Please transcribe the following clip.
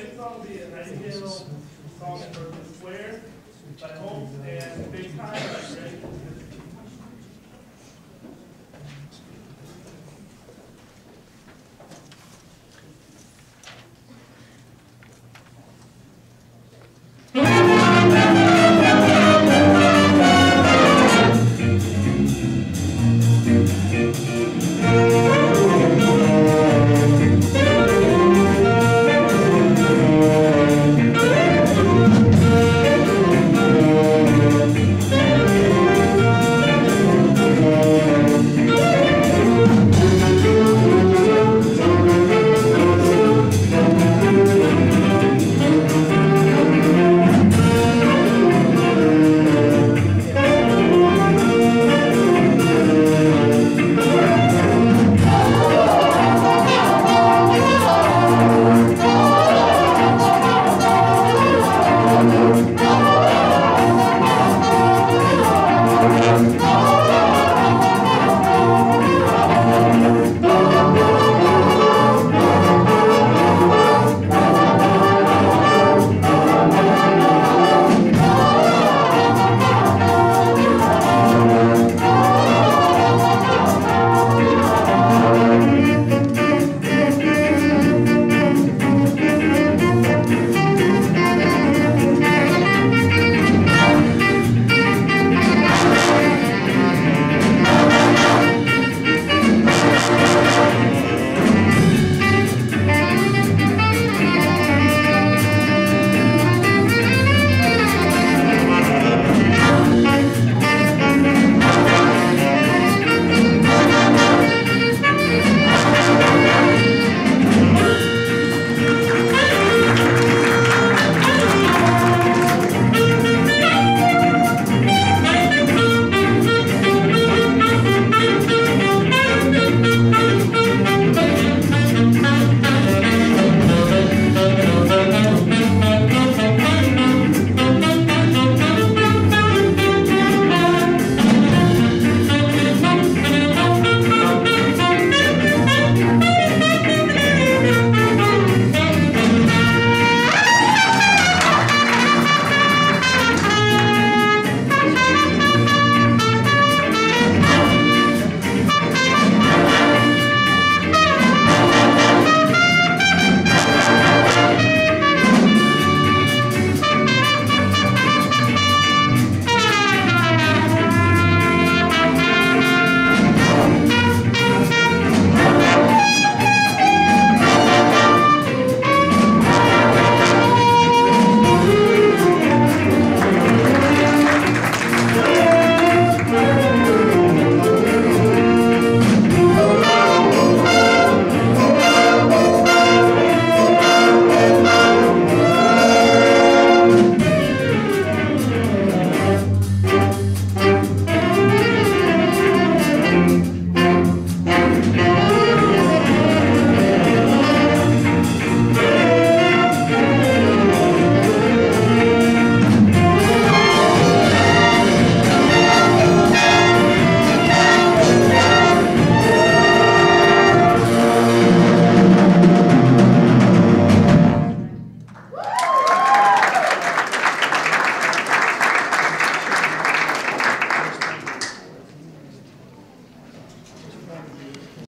second song will be a Nightingale song in Berkeley Square by Hope and Big Time. Ready?